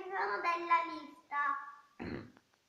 sono della lista.